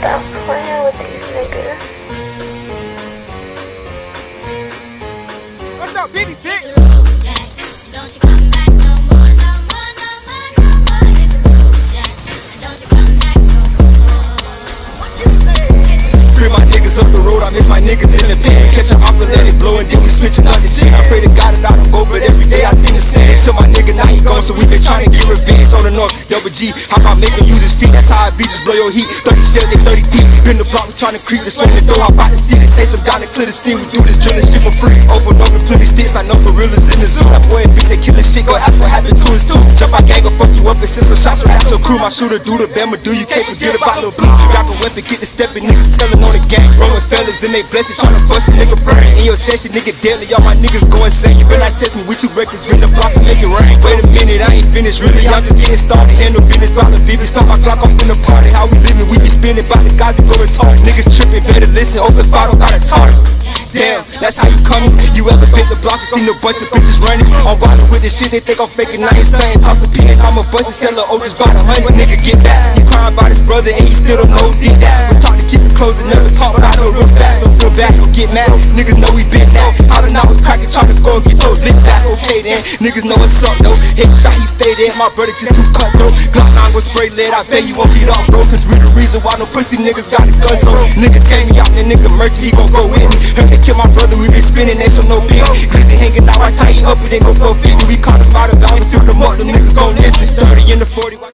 stop playing with these niggas. What's up, baby bitch? Don't you come back no more, no more, no more, no more. Hit the road, Jack. Don't you come back no more. Free my niggas up the road, I miss my niggas in the pen. Catch a off and let it blow, and then we switching out the chick. I pray to God that I don't go, but every day I seen the same. Till my nigga now he gone, so we been trying to get on north. Double G, how about make use his feet? That's how I be, just blow your heat. 30 shells, they 30 deep. Been the block, we trying to creep. The swing the door, to see the chase them down and clear the scene. We do this drilling shit for free. Over and over, plenty sticks. I know for in and bitch, they killing shit. Go ask what happened to his too. Jump out gang, go fuck you up and send some shots. That's your crew. My shooter do the Bama do. You can't forget about Lil Blue. Grab a weapon, get the stepping. Niggas telling on the gang. Rolling fellas and they blessed. Trying to bust a nigga brain. In your session, nigga deadly. All my niggas go insane. You better not test me. We two records. Bring the block and make it rain. Wait a minute, I ain't finished. Really, I'm just getting started. Handle business by the VB. Stop my Glock off in the party. How we living? We be spinning by the guys that go retarded. Niggas tripping. Better listen. Open bottle, got a target. Damn, that's how you coming. You ever been the block and seen a bunch of bitches running? I'm riding with this shit, they think I'm faking. Ain't staying, toss a P and I'm a bust and sell a O just by the hundred. Nigga, get that. He crying about his brother and he still don't know deep that. We talk to keep it close and never talk, but I know real fast. Don't feel bad, don't get mad. Niggas know we been that. Out and I was cracking, trying to go and get your lick back. Okay then, niggas know what's up though. Headshot, he stay there. My brother just too cutthroat. Glock 9 was spray lead, I bet you won't get off, bro. Cause we the why no pussy niggas got his gun. So nigga take me out, and nigga merchant, he gon' go with me. Heard they kill my brother, we been spinning, they so no bill. Glizzy hanging out, I tie he up, ain't gon' go 50. We caught him out of